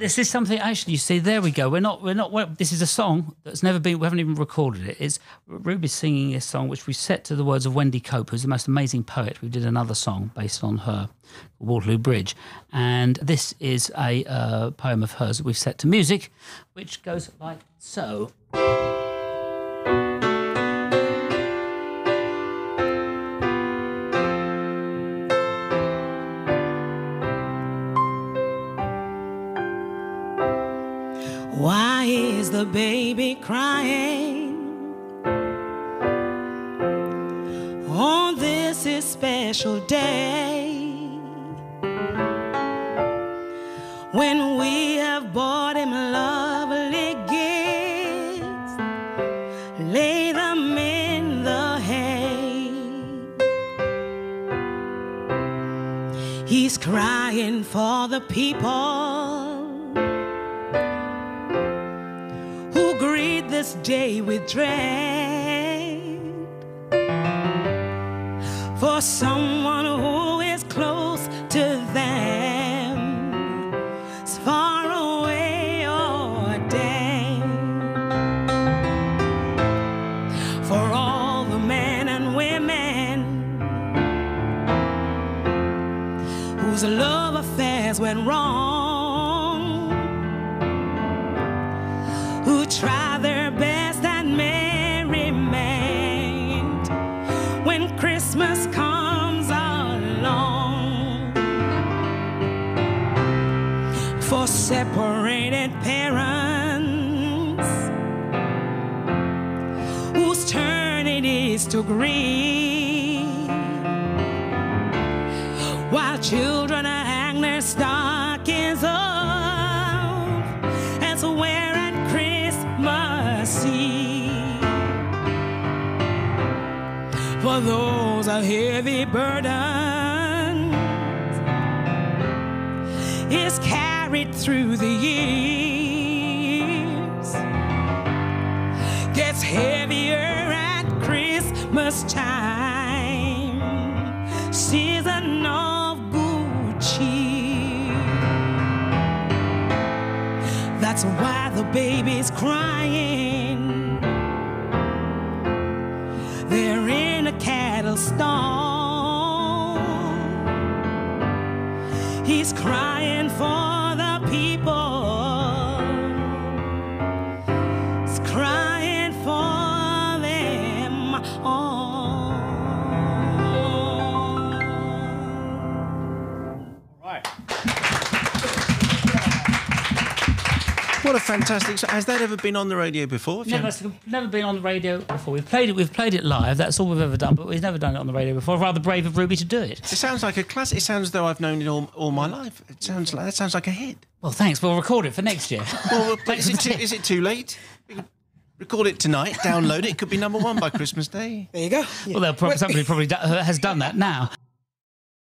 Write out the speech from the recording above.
This is something actually. You see, there we go. We're not. We're not. We're, this is a song that's never been. We haven't even recorded it. It's Ruby's singing this song, which we set to the words of Wendy Cope, who's the most amazing poet. We did another song based on her, Waterloo Bridge, and this is a uh, poem of hers that we've set to music, which goes like so. Why is the baby crying? On this is special day when we have bought him lovely gifts, lay them in the hay. He's crying for the people this day with dread. For someone who is close to them, is far away or dead. For all the men and women whose love affairs went wrong who try Christmas comes along. For separated parents whose turn it is to grieve while children hang their stockings up and swear at Christmas Eve. Those are heavy burdens is carried through the years gets heavier at Christmas time. Season of Gucci. That's why the baby's crying. He's crying for the people. What a fantastic! So has that ever been on the radio before? Have you- Never, never been on the radio before. We've played it. We've played it live. That's all we've ever done. But we've never done it on the radio before. Rather brave of Ruby to do it. It sounds like a classic. It sounds as though I've known it all, all my life. It sounds like that sounds like a hit. Well, thanks. We'll record it for next year. Well, Thanks is, it too, is it too late? Record it tonight, download it. It could be number one by Christmas Day. There you go. Well, they'll probably, somebody probably has done that now.